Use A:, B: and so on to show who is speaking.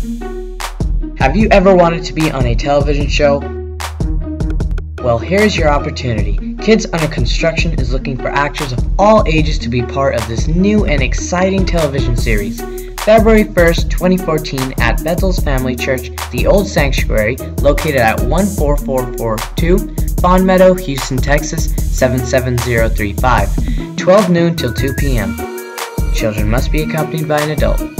A: Have you ever wanted to be on a television show? Well, here's your opportunity. Kids Under Construction is looking for actors of all ages to be part of this new and exciting television series. February 1st, 2014, at Bethel's Family Church, the Old Sanctuary, located at 14442 Fonmeadow, Houston, Texas 77035. 12 noon till 2 p.m. Children must be accompanied by an adult.